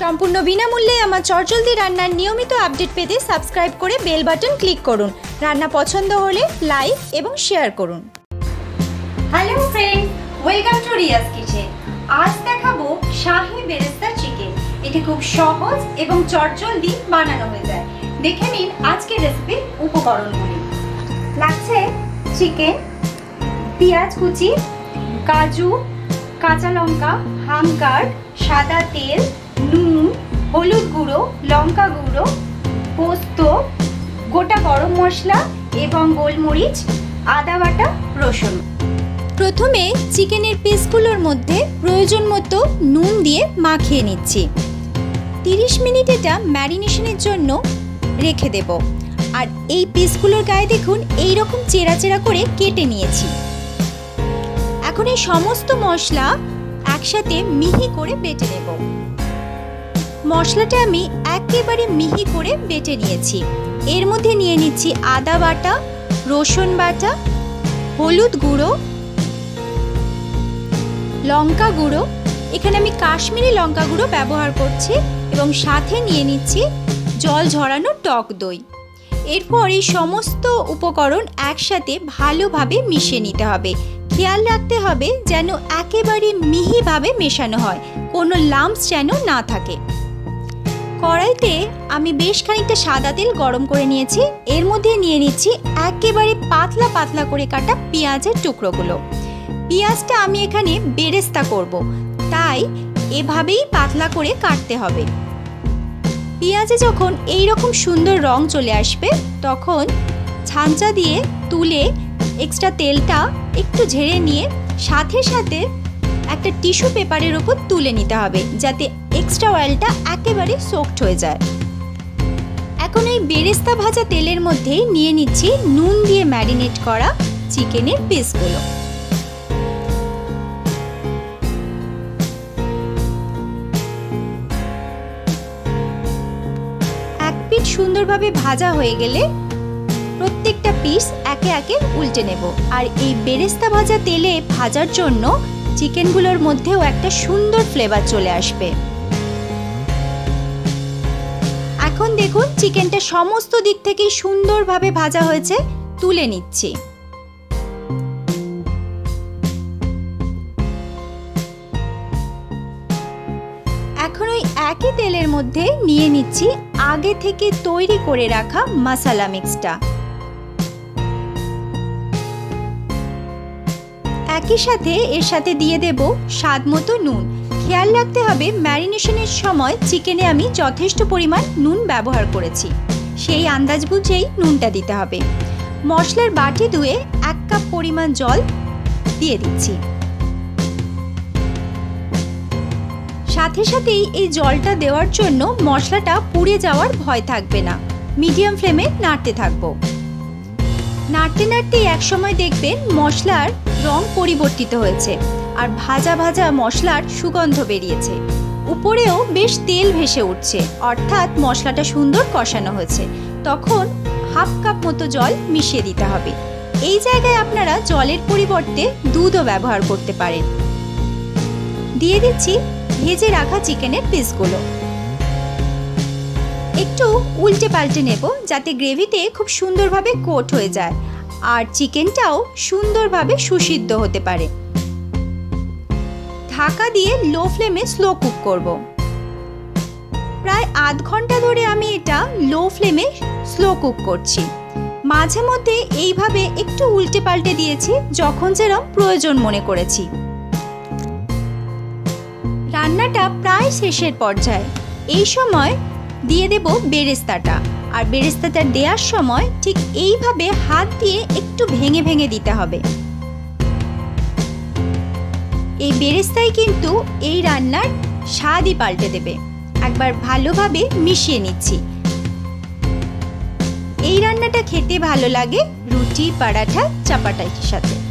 সম্পূর্ণ বিনামূল্যে আমার চটজলদি রান্নার নিয়মিত আপডেট পেতে সাবস্ক্রাইব করে বেল বাটন ক্লিক করুন। রান্না পছন্দ হলে লাইক এবং শেয়ার করুন। Hello friend, welcome to Riaz kitchen. আজ দেখাবো শাহি বেরেস্তা চিকেন। এটি খুব সহজ এবং চটজলদি বানানো হয়ে যায়। দেখে নিন আজকের রেসিপির উপকরণগুলি। লাগছে চিকেন, পেঁয়াজ কুচি, কাজু, কাঁচা লঙ্কা, হামকার্ড, সাদা তেল হলুদ গুঁড়ো, লঙ্কা গুঁড়ো, পোস্ত, গোটা গরম মশলা এবং গোলমরিচ, আদা বাটা, রসুন। প্রথমে চিকেনের পিসগুলোর মধ্যে প্রয়োজন মতো নুন দিয়ে মাখিয়ে নিচ্ছি। তিরিশ মিনিট এটা ম্যারিনেশনের জন্য রেখে দেব। আর এই পিসগুলোর গায়ে দেখুন এই রকম চেরা চেরা করে কেটে নিয়েছি। এখন এই সমস্ত মশলা একসাথে মিহি করে বেটে নেব। মশলাটা আমি একেবারে মিহি করে বেটে নিয়েছি। এর মধ্যে নিয়ে নিচ্ছি আদা বাটা, রসুন বাটা, হলুদ গুঁড়ো, লঙ্কা গুঁড়ো। এখানে আমি কাশ্মীরি লঙ্কা গুঁড়ো ব্যবহার করছি এবং সাথে নিয়ে নিচ্ছি জল ঝরানো টক দই। এরপর এই সমস্ত উপকরণ একসাথে ভালোভাবে মিশিয়ে নিতে হবে। খেয়াল রাখতে হবে যেন একেবারে মিহিভাবে মেশানো হয়, কোনো লাম্পস যেন না থাকে। কড়াইতে আমি বেশ খানিকটা সাদা তেল গরম করে নিয়েছি। এর মধ্যে নিয়ে নিচ্ছি একেবারে পাতলা পাতলা করে কাটা পেঁয়াজের টুকরোগুলো। পেঁয়াজটা আমি এখানে বেরেস্তা করব। তাই এভাবেই পাতলা করে কাটতে হবে। পেঁয়াজে যখন এই রকম সুন্দর রং চলে আসবে, তখন ছাঁচা দিয়ে তুলে এক্সট্রা তেলটা একটু ঝেড়ে নিয়ে সাথে সাথে একটা টিস্যু পেপারের ওপর তুলে নিতে হবে, যাতে এক্সট্রা অয়েলটা একেবারে সোকড হয়ে যায়। এখন এই বেরেস্তা ভাজা তেলের মধ্যে নিয়ে নিচ্ছি নুন দিয়ে ম্যারিনেট করা চিকেনের পিসগুলো। এক পিঠ সুন্দরভাবে ভাজা হয়ে গেলে প্রত্যেকটা পিস একে একে উল্টে নেব। আর এই বেরেস্তা ভাজা তেলে ভাজার জন্য চিকেনগুলোর মধ্যেও একটা সুন্দর ফ্লেভার চলে আসবে। এখন দেখুন, চিকেনটা সমস্ত দিক থেকে সুন্দরভাবে ভাজা হয়েছে, তুলে নিচ্ছি। এখন ওই একই তেলের মধ্যে নিয়ে নিচ্ছি আগে থেকে তৈরি করে রাখা মশালা মিক্সটা একই সাথে এর সাথে দিয়ে দেব স্বাদ মতো নুন। খেয়াল রাখতে হবে ম্যারিনেশনের সময় চিকেনে আমি যথেষ্ট পরিমাণ নুন ব্যবহার করেছি। সেই আন্দাজ বুঝেই নুনটা দিতে হবে। মশলার বাটি ধুয়ে এক কাপ পরিমাণ জল দিয়ে দিচ্ছি। সাথে সাথেই এই জলটা দেওয়ার জন্য মশলাটা পুড়ে যাওয়ার ভয় থাকবে না। মিডিয়াম ফ্লেমে নাড়তে থাকব। নাড়তে নাড়তে একসময় দেখবেন মশলার রং পরিবর্তিত হয়েছে আর ভাজা ভাজা মশলার সুগন্ধ বেরিয়েছে। উপরেও বেশ তেল ভেসে উঠছে, অর্থাৎ মশলাটা সুন্দর কষানো হয়েছে। তখন হাফ কাপ মতো জল মিশিয়ে দিতে হবে। এই জায়গায় আপনারা জলের পরিবর্তে দুধও ব্যবহার করতে পারেন। দিয়ে দিচ্ছি ভেজে রাখা চিকেনের পিসগুলো। একটু উল্টে পাল্টে নেব যাতে গ্রেভিতে খুব সুন্দরভাবে কোট হয়ে যায়। আর চিকেনটাও সুন্দরভাবে সুসিদ্ধ হতে পারে। ঢাকা দিয়ে লো ফ্লেমে স্লো কুক করব। প্রায় আধ ঘণ্টা ধরে আমি এটা লো ফ্লেমে স্লো কুক করছি। মাঝে মধ্যে এইভাবে একটু উল্টে পাল্টে দিয়েছি যখন যেরকম প্রয়োজন মনে করেছি। রান্নাটা প্রায় শেষের পর্যায়ে। এই সময় দিয়ে দেব বেরেস্তাটা। আর বেরেস্তাটা দেওয়ার সময় ঠিক এইভাবে হাত দিয়ে একটু ভেঙে ভেঙে দিতে হবে। এই বেরেস্তাই কিন্তু এই রান্নার স্বাদই পাল্টে দেবে। একবার ভালোভাবে মিশিয়ে নিচ্ছি। এই রান্নাটা খেতে ভালো লাগে রুটি, পারাঠা চাপাটাইয়ের সাথে।